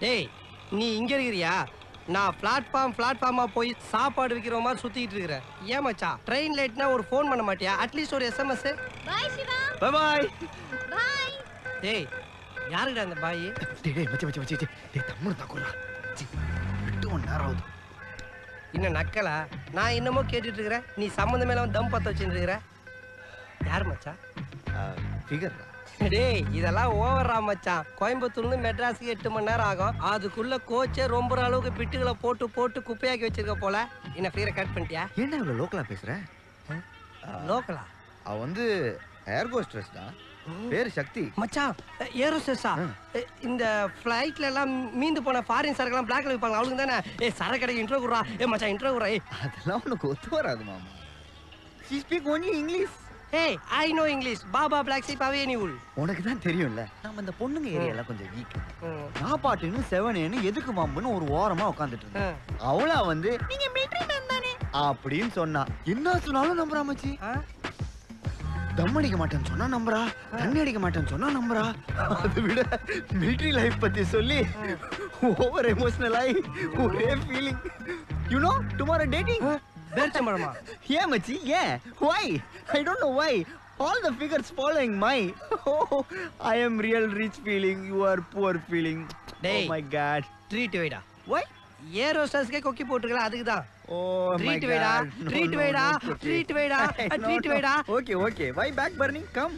டேய் நீ இங்க இருக்கிறியா? நான் பிளாட்ஃபார்ம் பிளாட்ஃபார்மா போய் சாப்பாடு விற்கிற மாதிரி சுத்திட்டு இருக்கிறேன். ஏன் மச்சான்? ட்ரெயின் லேட்னா ஒரு ஃபோன் பண்ண மாட்டியா? அட்லீஸ்ட் ஒரு SMS bye Siva bye bye bye டேய் யாருடா அந்த பாய்? டேய் மச்சி மச்சி மச்சி டேய் தம்முரு தாக்குறா விட்டு ஒன் நேரம் ஆகுது. இன்னும் நக்கலா? நான் என்னமோ கேட்டுட்டு இருக்கிறேன். நீ சம்மந்தமே இல்லாம தம் பத்த வச்சுட்டு இருக்கிற. யார் மச்சான்? ஃபிகர் டேய் இதெல்லாம் ஓவரா மச்சான். கோயம்புத்தூர்ல இருந்து மெட்ராஸுக்கு எட்டு மணி நேரம் ஆகும். அதுக்குள்ள கோச்சே ரொம்ப அளவுக்கு பிட்டுகளை போட்டு போட்டு குப்பையாக்கி வச்சிருக்க போல. என்ன ஃபிகரை கட் பண்ணிட்டியா? ஏன்டா இவ்வளவு லோக்கலா பேசுற? லோக்கலா அவ வந்து ஏர் கோஸ்ட்ரஸ் தான். பேரு சக்தி. மச்சான் ஏரோஸ்டா ஆ. இந்த ஃப்ளைட்ல எல்லாம் மீந்து போன ஃபாரின் சரக்குலாம் பிளாக்ல விற்பாங்க அவளுக்கு தானே? ஏ சரக்கு கடைக்கு இன்ட்ரோ குடுறா. ஏ மச்சான் இன்ட்ரோ குடுறா. ஏய் அதெல்லாம் உனக்கு ஒத்து வராது மாமா. ஷீ ஸ்பீக் ஒன்லி இங்கிலீஷ் ஏய் I know English baa baa black sheep have any wool உனக்கு தான் தெரியும்ல. நம்ம இந்த பொண்ணுங்க ஏரியால கொஞ்சம் வீக் நான் பாட்டுன்னு செவனேன்னு எதுக்கு மாம்புன்னு ஒரு ஓரமா உட்காந்துட்டு இருந்தேன். அவளா வந்து நீங்க மிலிட்டரி மேன் தானே? அப்படின்னு சொன்னா என்ன சொன்னாலும் நம்புறா மச்சி? தம் அடிக்க மாட்டேன்னு சொன்னா நம்புறா தண்ணி அடிக்க மாட்டேன்னு சொன்னா நம்புறா. அதை விட மிலிட்டரி லைஃப் பத்தி சொல்லி ஓவர் எமோஷனல் ஆகி ஒரே feeling you know tomorrow dating பேர்ச்சம்பழமா ஏன் மச்சி ஏன் don't know why all the figures following my oh i am real rich feeling you are poor feeling Dey. oh my god treat வைடா why ஏரோஸ்டர்ஸ்க்கே கொக்கி போட்டுருக்கல அதுக்கு தான் oh my Treat வைடா, treat வைடா, treat வைடா, no. வைடா. okay okay why back burning come